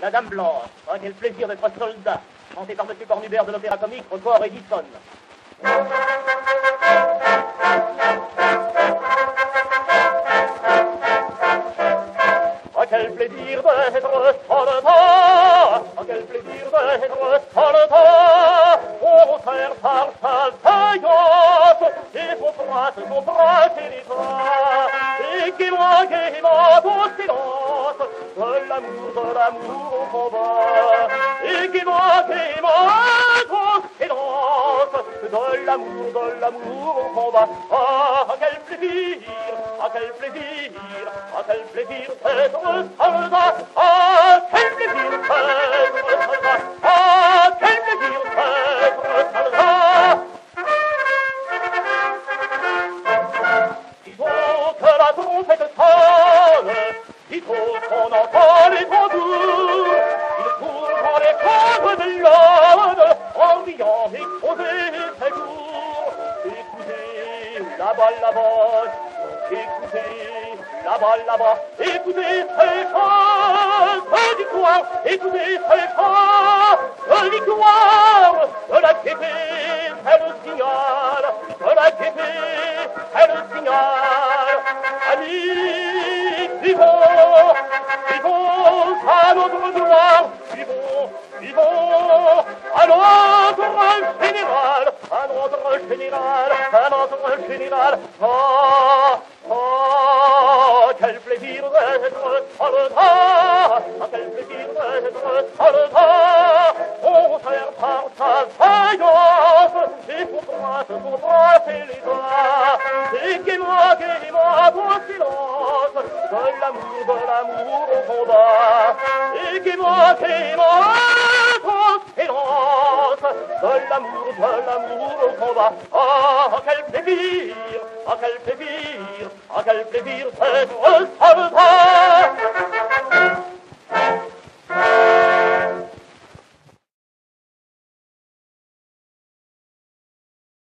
La Dame Blanche. Oh, quel plaisir d'être soldat. Chanté par M. Cornubert de l'Opéra Comique, Record Edison. Oh, quel plaisir d'être soldat. Oh, quel plaisir d'être soldat. On sert par sa taillante et son bras, son bras territoire. Et qui moi, qui moi, de l'amour, de l'amour au combat. Et qui moi, ton silence, de l'amour, de l'amour au combat. Ah, quel plaisir, ah, quel plaisir, ah, quel plaisir d'être soldat. Ah, quel plaisir d'être soldat. Ah, quel plaisir d'être soldat. Faut que la trompette faut qu'on entende les tambours. Il court dans les corps de l'homme, en riant et posé ses jours. Écoutez, là-bas, là-bas, écoutez, là-bas, là-bas, écoutez ces chants de victoire, écoutez ces chants de victoire, de la gaieté, c'est le signal, de la gaieté, c'est le signal. Amis, Guéris-moi, guéris-moi. L'amour, de l'amour au combat. Et qui moi, qui moi, ton silence, de l'amour, de l'amour au combat. Ah, quel plaisir, ah, quel plaisir, ah, quel plaisir d'être